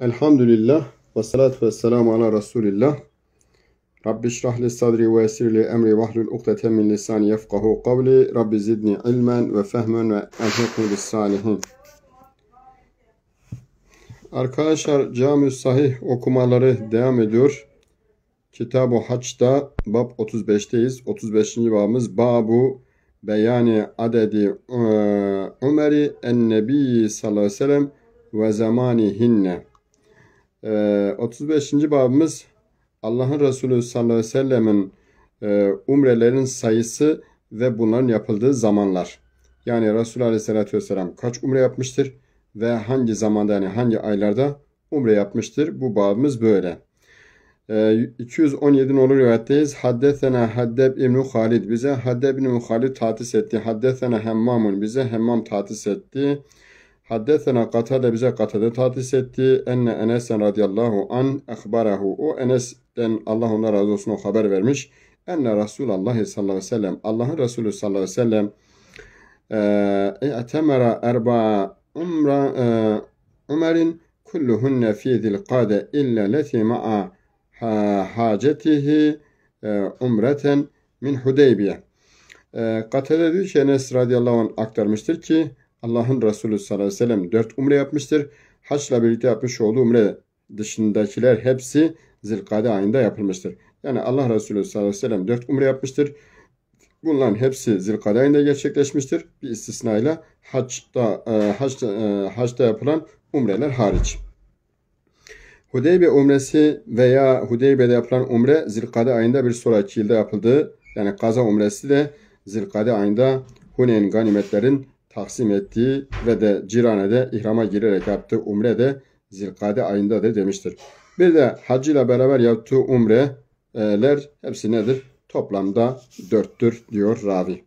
Elhamdülillah ve salatu ve selamu ala Resulillah. Rabbi şrah li sadri ve yessir li emri vahlul ukdeten min lisani yefkahu kavli. Rabbi zidni ilmen ve fehmen ve elhekni bis salihin. Arkadaşlar cami sahih okumaları devam ediyor. Kitab-ı Haç'ta bab 35'teyiz. 35. babımız Babu Beyani adedi Ömer'i en Nebi sallallahu aleyhi ve sellem ve zamanihinne. 35. babımız Allah'ın Resulü sallallahu aleyhi ve sellemin e, umrelerin sayısı ve bunların yapıldığı zamanlar. Yani Resulü aleyhissalatü vesselam kaç umre yapmıştır ve hangi zamanda yani hangi aylarda umre yapmıştır. Bu babımız böyle. 217 olur rivayetteyiz. Haddesena Haddeb İbn Halid bize Haddeb İbn Halid tatis etti. Haddesena Hemmamun bize Hemmam tatis etti. Haddesena Katade bize Katade tatis etti. Enne Enes'en radıyallahu an ehbarahu. O Enes'ten Allah ona razı olsun o haber vermiş. Enne Resulullah sallallahu aleyhi ve sellem Allah'ın Resulü sallallahu aleyhi ve sellem e'temera erba umra Ömer'in kulluhunne fi zilkade illa leti ma'a hacetihi umreten min Hudeybiye. Katade diyor ki Enes radıyallahu anh aktarmıştır ki Allah'ın Resulü sallallahu aleyhi ve sellem dört umre yapmıştır. Haçla birlikte yapmış olduğu umre dışındakiler hepsi Zilkade ayında yapılmıştır. Yani Allah Resulü sallallahu aleyhi ve sellem dört umre yapmıştır. Bunların hepsi Zilkade ayında gerçekleşmiştir. Bir istisnayla haçta, e, haçta, e, haçta yapılan umreler hariç. Hudeybe umresi veya Hudeybe'de yapılan umre Zilkade ayında bir sonraki yılda yapıldığı yani kaza umresi de Zilkade ayında Huneyn ganimetlerin taksim ettiği ve de Cirane'de ihrama girerek yaptığı umre de Zilkade ayındadır demiştir. Bir de hac ile beraber yaptığı umreler hepsi nedir? Toplamda dörttür diyor ravi.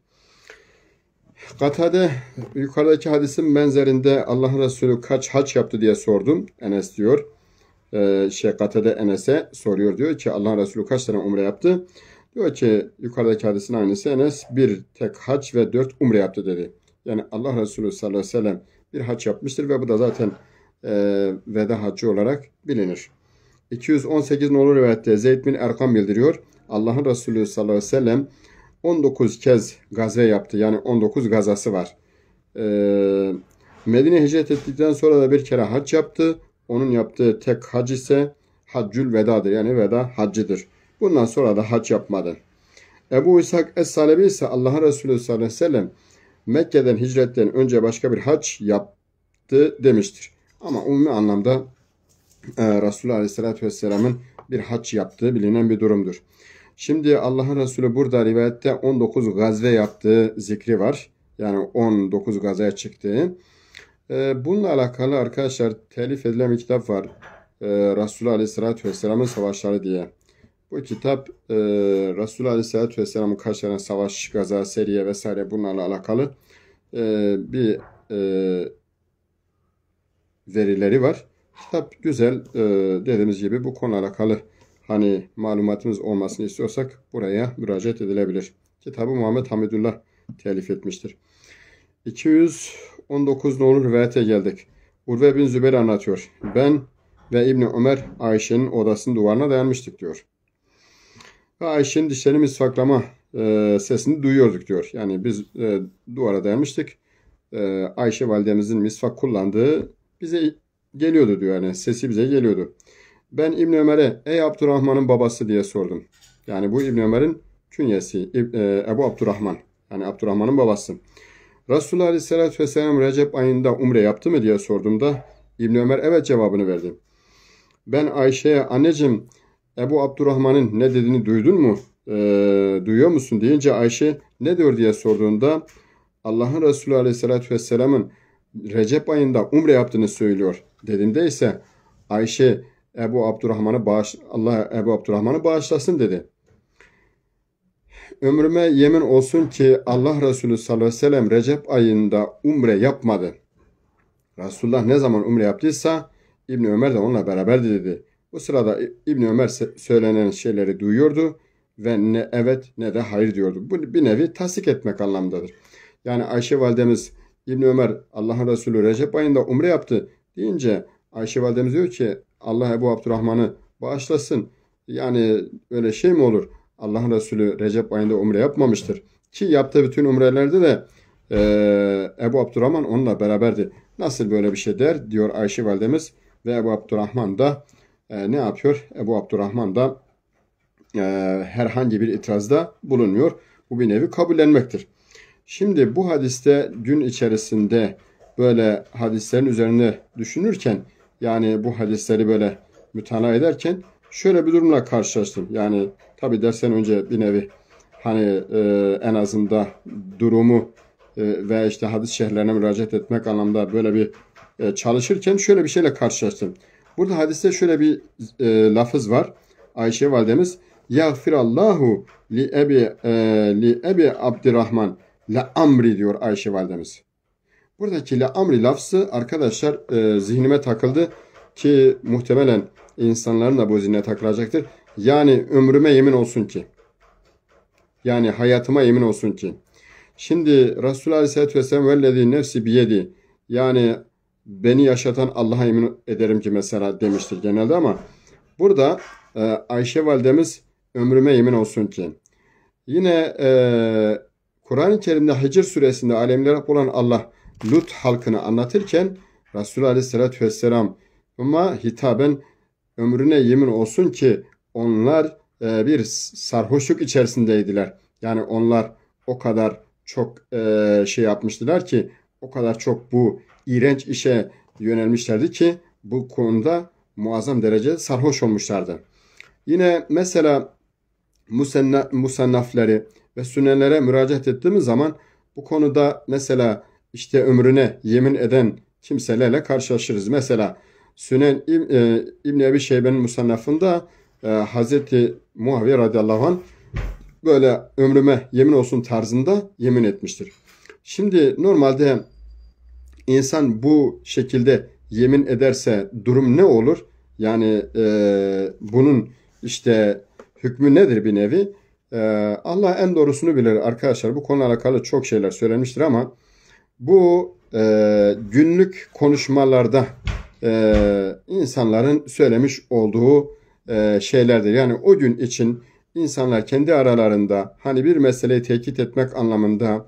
Katade yukarıdaki hadisin benzerinde Allah Resulü kaç hac yaptı diye sordum. Enes diyor. Ee, şey Katade Enes'e soruyor diyor ki Allah Resulü kaç tane umre yaptı? Diyor ki yukarıdaki hadisin aynısı Enes bir tek hac ve dört umre yaptı dedi. Yani Allah Resulü sallallahu aleyhi ve sellem bir hac yapmıştır ve bu da zaten e, veda haccı olarak bilinir. 218 nolu rivayette Zeyd bin Erkam bildiriyor. Allah'ın Resulü sallallahu aleyhi ve sellem 19 kez gazve yaptı. Yani 19 gazası var. Ee, Medine hicret ettikten sonra da bir kere hac yaptı. Onun yaptığı tek hac ise haccül vedadır. Yani veda haccıdır. Bundan sonra da hac yapmadı. Ebu İshak Es-Salebi ise Allah'ın Resulü sallallahu aleyhi ve sellem Mekke'den hicretten önce başka bir hac yaptı demiştir. Ama umumi anlamda e, Resulullah Aleyhisselatü Vesselam'ın bir hac yaptığı bilinen bir durumdur. Şimdi Allah'ın Resulü burada rivayette 19 gazve yaptığı zikri var. Yani 19 gazaya çıktığı. E, bununla alakalı arkadaşlar telif edilen bir kitap var. E, Resulullah Aleyhisselatü Vesselam'ın savaşları diye. Bu kitap e, Resulullah Aleyhisselatü Vesselam'ın kaç tane savaş, gaza, seriye vesaire bunlarla alakalı e, bir e, verileri var. Kitap güzel. E, dediğimiz gibi bu konuyla alakalı hani malumatımız olmasını istiyorsak buraya müracaat edilebilir. Kitabı Muhammed Hamidullah telif etmiştir. 219 nolu rivayete geldik. Urve bin Zübeyir anlatıyor. Ben ve İbni Ömer Ayşe'nin odasının duvarına dayanmıştık diyor. Ayşe'nin dişlerini misvaklama e, sesini duyuyorduk diyor. Yani biz e, duvara dayanmıştık. E, Ayşe validemizin misvak kullandığı bize geliyordu diyor. Yani sesi bize geliyordu. Ben İbn Ömer'e ey Abdurrahman'ın babası diye sordum. Yani bu İbn Ömer'in künyesi e, Ebu Abdurrahman. Yani Abdurrahman'ın babası. Resulullah Aleyhisselatü Vesselam Recep ayında umre yaptı mı diye sorduğumda İbn Ömer evet cevabını verdi. Ben Ayşe'ye anneciğim Ebu Abdurrahman'ın ne dediğini duydun mu? E, duyuyor musun deyince Ayşe ne diyor diye sorduğunda Allah'ın Resulü Aleyhisselatü Vesselam'ın Recep ayında umre yaptığını söylüyor. Dediğimde ise Ayşe Ebu Abdurrahman'ı bağış Allah Ebu Abdurrahman'ı bağışlasın dedi. Ömrüme yemin olsun ki Allah Resulü sallallahu aleyhi ve sellem Recep ayında umre yapmadı. Resulullah ne zaman umre yaptıysa İbn Ömer de onunla beraberdi dedi. Bu sırada İbn Ömer söylenen şeyleri duyuyordu ve ne evet ne de hayır diyordu. Bu bir nevi tasdik etmek anlamdadır. Yani Ayşe validemiz İbn Ömer Allah'ın Resulü Recep ayında umre yaptı deyince Ayşe validemiz diyor ki Allah Ebu Abdurrahman'ı bağışlasın. Yani öyle şey mi olur? Allah'ın Resulü Recep ayında umre yapmamıştır. Ki yaptığı bütün umrelerde de e, Ebu Abdurrahman onunla beraberdi. Nasıl böyle bir şey der diyor Ayşe validemiz ve Ebu Abdurrahman da e, ne yapıyor? Ebu Abdurrahman da e, herhangi bir itirazda bulunmuyor. Bu bir nevi kabullenmektir. Şimdi bu hadiste gün içerisinde böyle hadislerin üzerine düşünürken yani bu hadisleri böyle mütala ederken şöyle bir durumla karşılaştım. Yani tabi dersen önce bir nevi hani e, en azında durumu e, ve işte hadis şehirlerine müracaat etmek anlamda böyle bir e, çalışırken şöyle bir şeyle karşılaştım. Burada hadiste şöyle bir e, lafız var. Ayşe validemiz Yağfirallahu li ebi e, li ebi Abdurrahman la amri diyor Ayşe validemiz. Buradaki la amri lafzı arkadaşlar e, zihnime takıldı ki muhtemelen insanların da bu zihne takılacaktır. Yani ömrüme yemin olsun ki. Yani hayatıma yemin olsun ki. Şimdi Resulullah Aleyhisselatü Vesselam vellezi nefsi biyedi. Yani beni yaşatan Allah'a yemin ederim ki mesela demiştir genelde ama burada e, Ayşe validemiz ömrüme yemin olsun ki. Yine e, Kur'an-ı Kerim'de Hicr suresinde alemlere olan Allah Lut halkını anlatırken Resulullah Aleyhisselatü Vesselam ama hitaben ömrüne yemin olsun ki onlar e, bir sarhoşluk içerisindeydiler. Yani onlar o kadar çok e, şey yapmıştılar ki o kadar çok bu iğrenç işe yönelmişlerdi ki bu konuda muazzam derecede sarhoş olmuşlardı. Yine mesela musenna, musannafları ve sünnelere müracaat ettiğimiz zaman bu konuda mesela işte ömrüne yemin eden kimselerle karşılaşırız. Mesela Sünen e, İbn Ebi Şeybe'nin musannafında e, Hazreti Muaviye radıyallahu anh böyle ömrüme yemin olsun tarzında yemin etmiştir. Şimdi normalde insan bu şekilde yemin ederse durum ne olur? Yani e, bunun işte hükmü nedir bir nevi? E, Allah en doğrusunu bilir arkadaşlar. Bu konuyla alakalı çok şeyler söylenmiştir ama bu e, günlük konuşmalarda e, insanların söylemiş olduğu e, şeylerdir. Yani o gün için insanlar kendi aralarında hani bir meseleyi tekit etmek anlamında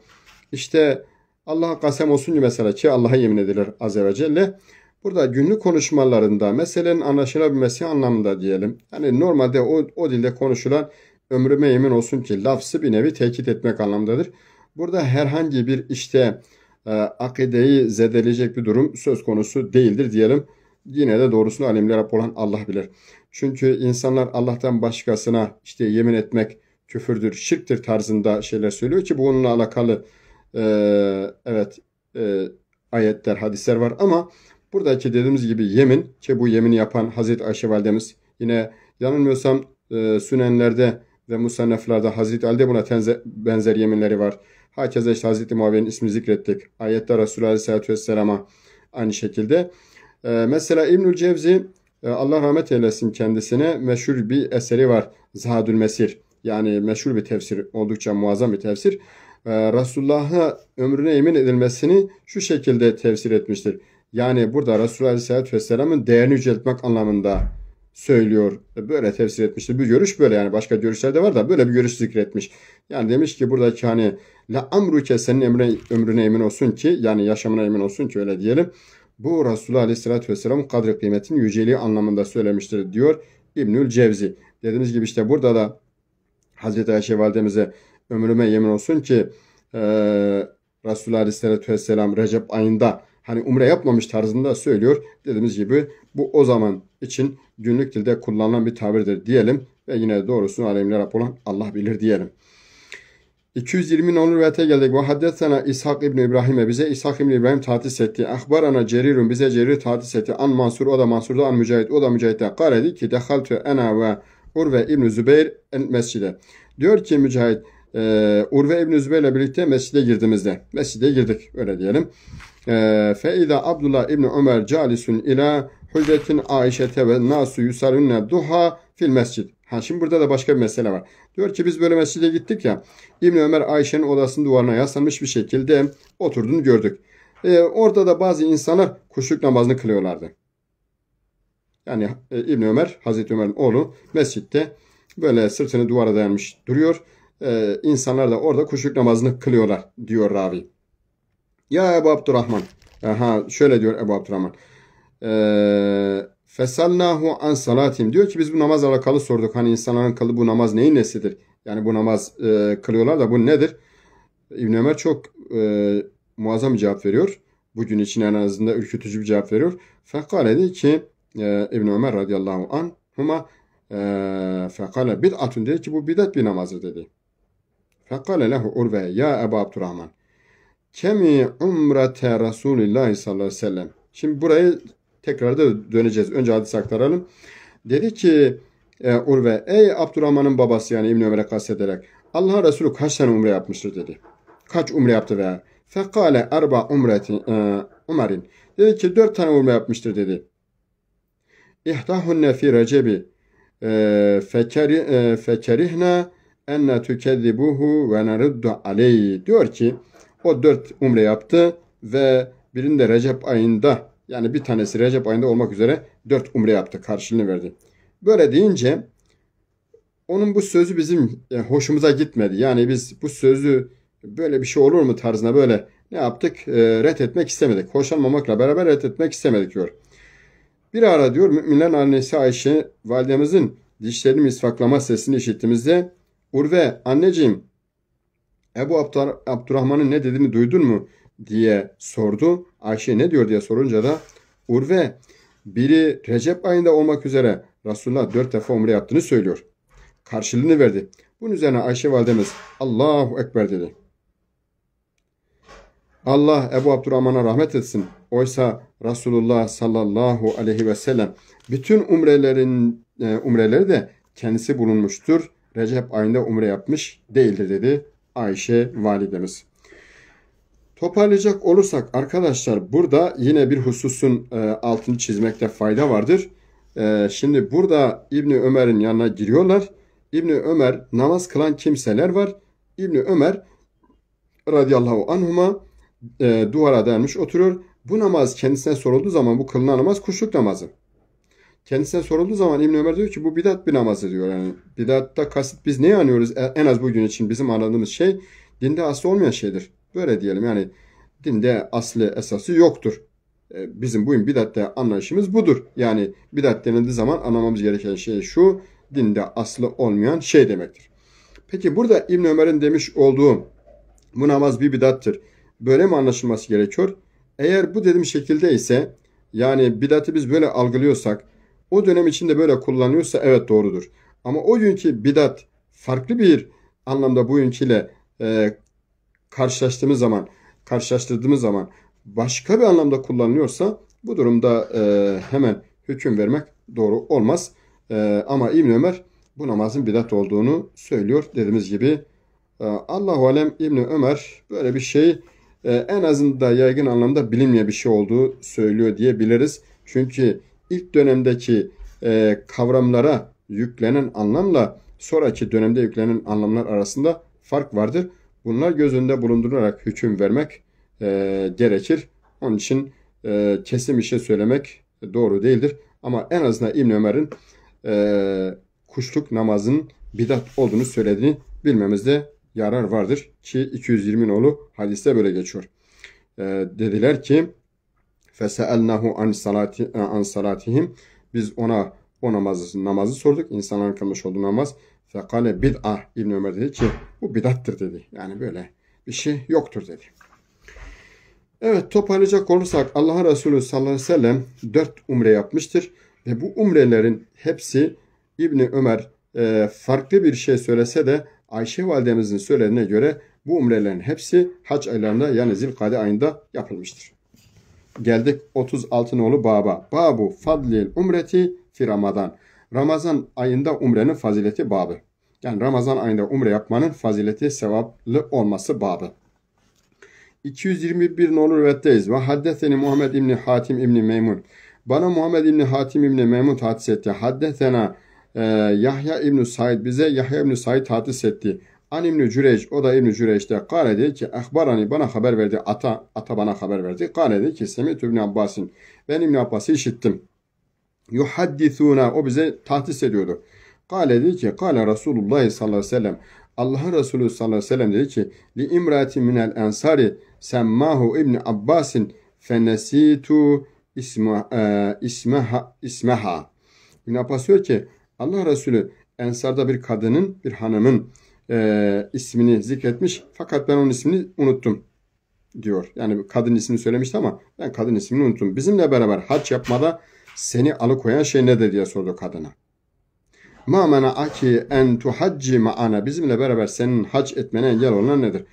işte Allah'a kasem olsun ki mesela ki Allah'a yemin edilir Azze ve Celle. Burada günlük konuşmalarında meselenin anlaşılabilmesi anlamında diyelim. Yani normalde o, o dilde konuşulan ömrüme yemin olsun ki lafzı bir nevi tekit etmek anlamdadır. Burada herhangi bir işte e, akideyi zedeleyecek bir durum söz konusu değildir diyelim. Yine de doğrusunu alemlere olan Allah bilir. Çünkü insanlar Allah'tan başkasına işte yemin etmek küfürdür, şirktir tarzında şeyler söylüyor ki bununla alakalı e, evet e, ayetler, hadisler var ama buradaki dediğimiz gibi yemin ki bu yemini yapan Hazreti Ayşe validemiz yine yanılmıyorsam e, sünenlerde ve musanneflerde Hazreti Ali'de buna tenze, benzer yeminleri var. Hakeza işte Hazreti Muaviye'nin ismini zikrettik. Ayette Resulullah Aleyhisselatü Vesselam'a aynı şekilde. Ee, mesela İbnül Cevzi e, Allah rahmet eylesin kendisine meşhur bir eseri var. Zahadül Mesir. Yani meşhur bir tefsir. Oldukça muazzam bir tefsir. Ee, Resulullah'a ömrüne emin edilmesini şu şekilde tefsir etmiştir. Yani burada Resulullah Aleyhisselatü Vesselam'ın değerini yüceltmek anlamında söylüyor. Böyle tefsir etmiştir. Bir görüş böyle yani başka görüşler de var da böyle bir görüş zikretmiş. Yani demiş ki buradaki hani la amruke senin emrine, ömrüne emin olsun ki yani yaşamına emin olsun ki öyle diyelim. Bu Resulullah Aleyhisselatü Vesselam'ın kadri kıymetinin yüceliği anlamında söylemiştir diyor İbnül Cevzi. Dediğimiz gibi işte burada da Hazreti Ayşe validemize ömrüme yemin olsun ki e, Resulullah Aleyhisselatü Vesselam Recep ayında hani umre yapmamış tarzında söylüyor. Dediğimiz gibi bu o zaman için günlük dilde kullanılan bir tabirdir diyelim ve yine doğrusunu alemler olan Allah bilir diyelim. 220 nolu rivayete geldik. Ve haddetsena İshak İbni İbrahim'e bize İshak İbni İbrahim tatis etti. Akbarana Cerirun bize Cerir tatis etti. An Mansur o da Mansur'da an Mücahit o da Mücahit'te karedi ki dehaltü ena ve Urve İbni Zübeyir el mescide. Diyor ki Mücahit e, Urve İbni Zübeyir ile birlikte mescide girdiğimizde. Mescide girdik öyle diyelim. E, Fe izâ Abdullah İbni Ömer calisun ila hücretin Aişete ve nasu yusalunne duha fil mescid. Ha şimdi burada da başka bir mesele var. Diyor ki biz böyle mescide gittik ya. İbn Ömer Ayşe'nin odasının duvarına yaslanmış bir şekilde oturduğunu gördük. Ee, orada da bazı insanlar kuşluk namazını kılıyorlardı. Yani e, İbni Ömer, Hazreti Ömer'in oğlu mescitte böyle sırtını duvara dayanmış duruyor. Ee, insanlar da orada kuşluk namazını kılıyorlar diyor ravi. Ya Ebu Abdurrahman. Aha, şöyle diyor Ebu Abdurrahman. Ee, Fesalnahu an salatim. Diyor ki biz bu namazla alakalı sorduk. Hani insanların kılı bu namaz neyin nesidir? Yani bu namaz e, kılıyorlar da bu nedir? İbn Ömer çok e, muazzam bir cevap veriyor. Bugün için en azından ürkütücü bir cevap veriyor. Fekale dedi ki e, İbn Ömer radıyallahu an huma e, fekale bid'atun dedi ki bu bidat bir namazdır dedi. Fekale lehu urve ya Ebu Abdurrahman kemi umrete Resulullah sallallahu aleyhi ve sellem. Şimdi burayı tekrar da döneceğiz. Önce hadis aktaralım. Dedi ki e, Urve ey Abdurrahman'ın babası yani İbn Ömer'e kastederek Allah Resulü kaç tane umre yapmıştır dedi. Kaç umre yaptı veya fekale erba umreti e, Umar'in. Dedi ki dört tane umre yapmıştır dedi. İhtahunne fi recebi e, e, fekerihna enne tükezzibuhu ve neruddu aleyhi. Diyor ki o dört umre yaptı ve birinde Recep ayında yani bir tanesi Recep ayında olmak üzere dört umre yaptı. Karşılığını verdi. Böyle deyince onun bu sözü bizim e, hoşumuza gitmedi. Yani biz bu sözü böyle bir şey olur mu tarzına böyle ne yaptık? E, reddetmek istemedik. Hoşlanmamakla beraber reddetmek istemedik diyor. Bir ara diyor müminlerin annesi Ayşe validemizin dişlerini misvaklama sesini işittiğimizde Urve anneciğim Ebu Abdur Abdurrahman'ın ne dediğini duydun mu diye sordu. Ayşe ne diyor diye sorunca da Urve biri Recep ayında olmak üzere Resulullah dört defa umre yaptığını söylüyor. Karşılığını verdi. Bunun üzerine Ayşe validemiz Allahu Ekber dedi. Allah Ebu Abdurrahman'a rahmet etsin. Oysa Resulullah sallallahu aleyhi ve sellem bütün umrelerin e, umreleri de kendisi bulunmuştur. Recep ayında umre yapmış değildir dedi Ayşe validemiz. Toparlayacak olursak arkadaşlar burada yine bir hususun e, altını çizmekte fayda vardır. E, şimdi burada İbni Ömer'in yanına giriyorlar. İbni Ömer namaz kılan kimseler var. İbni Ömer radıyallahu anhuma e, duvara dayanmış oturuyor. Bu namaz kendisine sorulduğu zaman bu kılınan namaz kuşluk namazı. Kendisine sorulduğu zaman İbn Ömer diyor ki bu bidat bir namazı diyor. Yani bidatta kasıt biz neyi anıyoruz? E, en az bugün için bizim anladığımız şey dinde aslı olmayan şeydir. Böyle diyelim yani dinde aslı esası yoktur. E, bizim bugün bidatte anlayışımız budur. Yani bidat denildiği zaman anlamamız gereken şey şu. Dinde aslı olmayan şey demektir. Peki burada İbn Ömer'in demiş olduğu bu namaz bir bidattır. Böyle mi anlaşılması gerekiyor? Eğer bu dediğim şekilde ise yani bidatı biz böyle algılıyorsak o dönem içinde böyle kullanıyorsa evet doğrudur. Ama o günkü bidat farklı bir anlamda bugünküyle e, karşılaştığımız zaman karşılaştırdığımız zaman başka bir anlamda kullanılıyorsa bu durumda e, hemen hüküm vermek doğru olmaz. E, ama İbn Ömer bu namazın bidat olduğunu söylüyor. Dediğimiz gibi e, Allahu alem İbn Ömer böyle bir şey e, en azından yaygın anlamda bilinmeyen bir şey olduğu söylüyor diyebiliriz. Çünkü ilk dönemdeki e, kavramlara yüklenen anlamla sonraki dönemde yüklenen anlamlar arasında fark vardır. Bunlar göz önünde bulundurarak hüküm vermek e, gerekir. Onun için e, kesin bir şey söylemek doğru değildir. Ama en azından İbn Ömer'in e, kuşluk namazın bidat olduğunu söylediğini bilmemizde yarar vardır. Ki 220 nolu hadiste böyle geçiyor. E, dediler ki feseelnahu an salati an salatihim biz ona o namazı namazı sorduk. İnsanların kılmış olduğu namaz. Fekale bid'ah İbn Ömer dedi ki bu bidattır dedi. Yani böyle bir şey yoktur dedi. Evet toparlayacak olursak Allah Resulü sallallahu aleyhi ve sellem dört umre yapmıştır. Ve bu umrelerin hepsi İbni Ömer e, farklı bir şey söylese de Ayşe validemizin söylediğine göre bu umrelerin hepsi hac aylarında yani zilkade ayında yapılmıştır. Geldik 36 nolu baba. Babu fadlil umreti fi Ramazan. Ramazan ayında umrenin fazileti babı. Yani Ramazan ayında umre yapmanın fazileti sevaplı olması babı. 221 nolu rivatteyiz. Ve haddetheni Muhammed İbni Hatim İbni Meymun. Bana Muhammed İbni Hatim İbni Meymun hadis etti. Haddethena e, Yahya İbni Said bize Yahya İbni Said hadis etti. An İbni Cüreyç o da İbni Cüreyç'te kâle dedi ki ehbarani bana haber verdi. Ata ata bana haber verdi. Kâle dedi ki Semih İbni Abbas'ın ben İbni Abbas'ı işittim. yuhaddithuna o bize tahdis ediyordu. Kale dedi ki kale Resulullah sallallahu aleyhi ve sellem Allah'ın Resulü sallallahu aleyhi ve sellem dedi ki li imrati minel ensari semmahu İbni Abbasin fenesitu isma, e, ismeha, ismeha. İbn Abbas diyor ki Allah Resulü Ensar'da bir kadının, bir hanımın e, ismini zikretmiş fakat ben onun ismini unuttum diyor. Yani kadın ismini söylemişti ama ben kadın ismini unuttum. Bizimle beraber hac yapmada seni alıkoyan şey nedir diye sordu kadına. Ma mena'aki en tuhacci ma'ana. Bizimle beraber senin hac etmene engel olan nedir?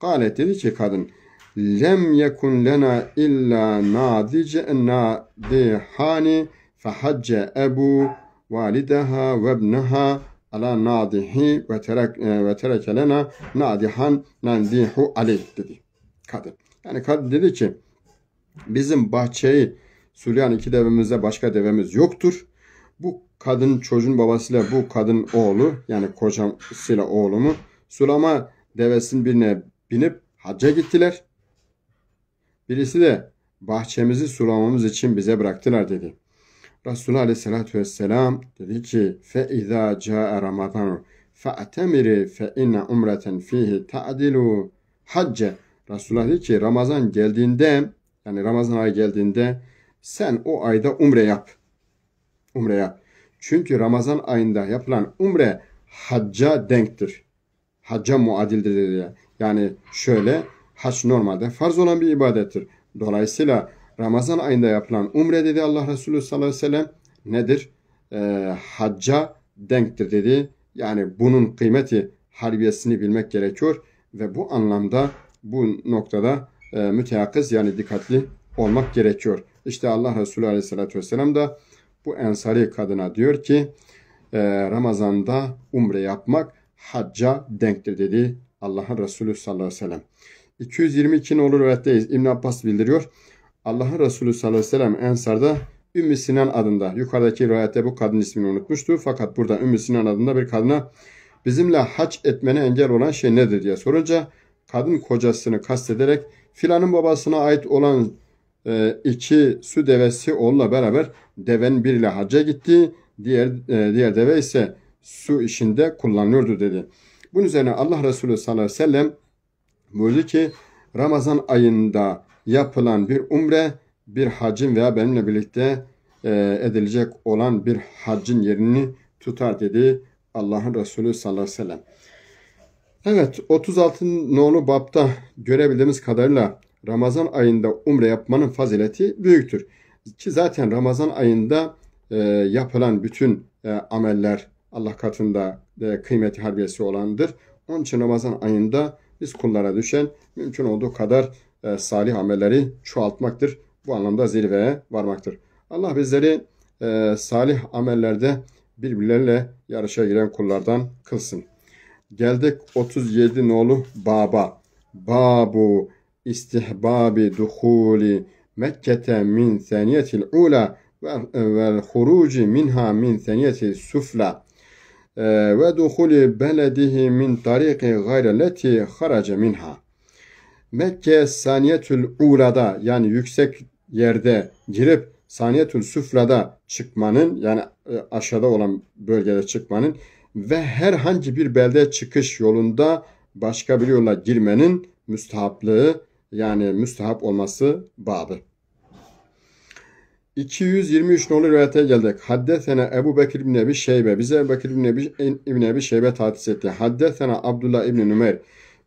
Galet dedi ki kadın. Lem yekun lena illa nadice nadihani fehacce ebu valideha ve ibneha ala nadihi ve terek ve tereke lena nadihan nandihu aleyh dedi kadın. Yani kadın dedi ki bizim bahçeyi sulayan iki devemizde başka devemiz yoktur. Bu kadın çocuğun babasıyla bu kadın oğlu yani kocasıyla oğlumu sulama devesinin birine binip hacca gittiler. Birisi de bahçemizi sulamamız için bize bıraktılar dedi. Resulullah Aleyhisselatü Vesselam dedi ki câe Ramazan fe'temiri fe inne umreten fihi ta'dilu hacce. Resulullah dedi ki Ramazan geldiğinde yani Ramazan ayı geldiğinde sen o ayda umre yap. Umre yap. Çünkü Ramazan ayında yapılan umre hacca denktir. Hacca muadildir dedi. Yani şöyle hac normalde farz olan bir ibadettir. Dolayısıyla Ramazan ayında yapılan umre dedi Allah Resulü sallallahu aleyhi ve sellem nedir? Ee, hacca denktir dedi. Yani bunun kıymeti harbiyesini bilmek gerekiyor ve bu anlamda bu noktada e, müteyakkız yani dikkatli olmak gerekiyor. İşte Allah Resulü aleyhissalatü vesselam da bu ensari kadına diyor ki e, Ramazan'da umre yapmak hacca denktir dedi Allah'ın Resulü sallallahu aleyhi ve sellem. 222 olur rivatteyiz. İbn Abbas bildiriyor. Allah'ın Resulü sallallahu aleyhi ve sellem Ensar'da Ümmü Sinan adında yukarıdaki rivayette bu kadın ismini unutmuştu. Fakat burada Ümmü Sinan adında bir kadına bizimle hac etmene engel olan şey nedir diye sorunca kadın kocasını kastederek filanın babasına ait olan e, iki su devesi onunla beraber devenin biriyle hacca gitti. Diğer e, diğer deve ise su işinde kullanılıyordu dedi. Bunun üzerine Allah Resulü sallallahu aleyhi ve sellem buyurdu ki Ramazan ayında yapılan bir umre bir hacın veya benimle birlikte e, edilecek olan bir hacın yerini tutar dedi Allah'ın Resulü sallallahu aleyhi ve sellem. Evet 36 nolu bapta görebildiğimiz kadarıyla Ramazan ayında umre yapmanın fazileti büyüktür. Ki zaten Ramazan ayında e, yapılan bütün e, ameller Allah katında e, kıymeti harbiyesi olandır. Onun için Ramazan ayında biz kullara düşen mümkün olduğu kadar e, salih amelleri çoğaltmaktır. Bu anlamda zirveye varmaktır. Allah bizleri e, salih amellerde birbirleriyle yarışa giren kullardan kılsın. Geldik 37 nolu baba. Babu istihbabi duhuli Mekke'te min seniyetil ula ve huruci minha min seniyetil sufla ve duhuli beledihi min tariki gayreleti haraca minha. Mekke saniyetül ulada yani yüksek yerde girip saniyetül suflada çıkmanın yani e, aşağıda olan bölgede çıkmanın ve herhangi bir belde çıkış yolunda başka bir yola girmenin müstahaplığı yani müstahap olması babı. 223 nolu rivayete geldik. Haddesene Ebu Bekir bin Ebi Şeybe. Bize Ebu Bekir bin Ebi, bin Ebi Şeybe tahsis etti. Haddesene Abdullah İbni Nümer.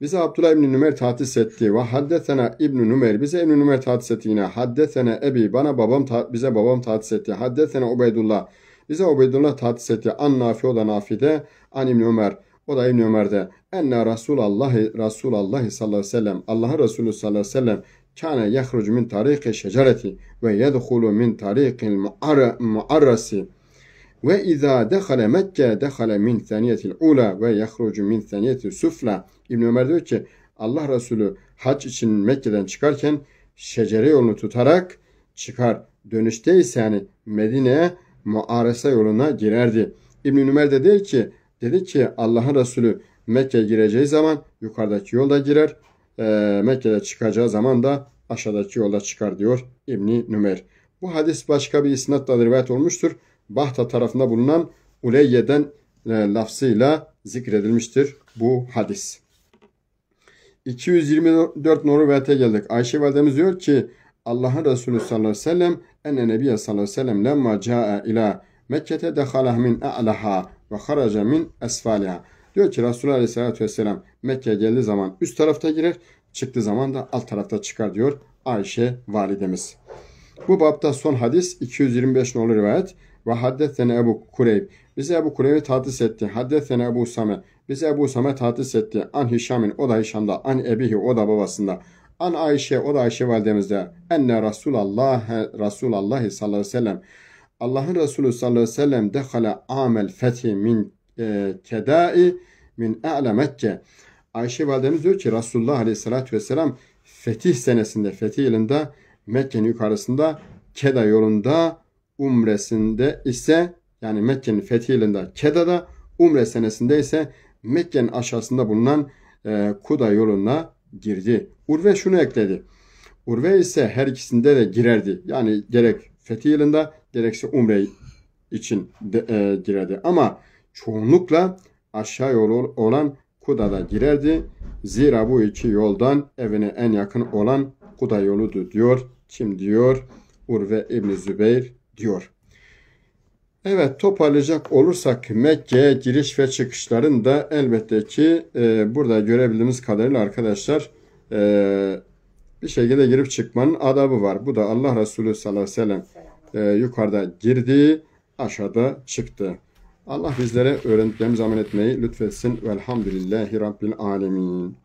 Bize Abdullah İbni Nümer tahsis etti. Ve haddesene İbni Nümer. Bize İbni Nümer tahsis etti yine. Haddesene Ebi. Bana babam bize babam tahsis etti. Haddesene Ubeydullah. Bize Ubeydullah tahsis etti. An Nafi o da Nafi'de. An İbni Ömer. O da İbni Ömer'de. Enne Resulallah Resulallah sallallahu aleyhi ve sellem. Allah'ın Resulü sallallahu aleyhi ve sellem kâne yahrucu min tariki şecereti ve yedhulu min tarikil muarrasi ve izâ dehale Mekke dehale min saniyetil ula ve yahrucu min saniyetil sufla. İbn Ömer diyor ki Allah Resulü hac için Mekke'den çıkarken şecere yolunu tutarak çıkar. Dönüşte ise yani Medine'ye muarese yoluna girerdi. İbn Ömer de der ki dedi ki Allah'ın Resulü Mekke'ye gireceği zaman yukarıdaki yolda girer. E, Mekke'de çıkacağı zaman da aşağıdaki yolda çıkar diyor İbni Nümer. Bu hadis başka bir isnatla rivayet olmuştur. Bahta tarafında bulunan Uleyye'den e, lafzıyla zikredilmiştir bu hadis. 224 numaralı rivayete geldik. Ayşe validemiz diyor ki Allah'ın Resulü sallallahu aleyhi ve sellem enne nebiye sallallahu aleyhi ve sellem lemma ca'a ila Mekke'te dehalah min a'laha ve haraca min esfaliha. Diyor ki Resulullah aleyhissalatü vesselam Mekke'ye geldiği zaman üst tarafta girer, çıktığı zaman da alt tarafta çıkar diyor Ayşe validemiz. Bu babda son hadis 225 nolu rivayet. Ve haddethene Ebu Kureyb. Bize Ebu Kureyb'i tahsis etti. Haddethene Ebu Same. Bize Ebu Same tahsis etti. An Hişam'in o da Hişam'da. An Ebihi o da babasında. An Ayşe o da Ayşe validemizde. Enne Resulallah Resulallah sallallahu aleyhi ve sellem. Allah'ın Resulü sallallahu aleyhi ve sellem dehale amel fethi min e, kedai min e'le Mekke. Ayşe validemiz diyor ki Resulullah aleyhissalatü vesselam fetih senesinde, fetih yılında Mekke'nin yukarısında Keda yolunda umresinde ise yani Mekke'nin fethi yılında Keda'da umre senesinde ise Mekke'nin aşağısında bulunan e, Kuda yoluna girdi. Urve şunu ekledi. Urve ise her ikisinde de girerdi. Yani gerek fethi yılında gerekse umre için de, e, girerdi. Ama çoğunlukla aşağı yolu olan Kuda'da girerdi. Zira bu iki yoldan evine en yakın olan Kuda yoludur diyor. Kim diyor? Urve İbni Zübeyir diyor. Evet toparlayacak olursak Mekke'ye giriş ve çıkışların da elbette ki e, burada görebildiğimiz kadarıyla arkadaşlar e, bir şekilde girip çıkmanın adabı var. Bu da Allah Resulü sallallahu aleyhi ve sellem e, yukarıda girdi, aşağıda çıktı. Allah bizlere öğrendiklerimizi amel etmeyi lütfetsin. Velhamdülillahi Rabbil Alemin.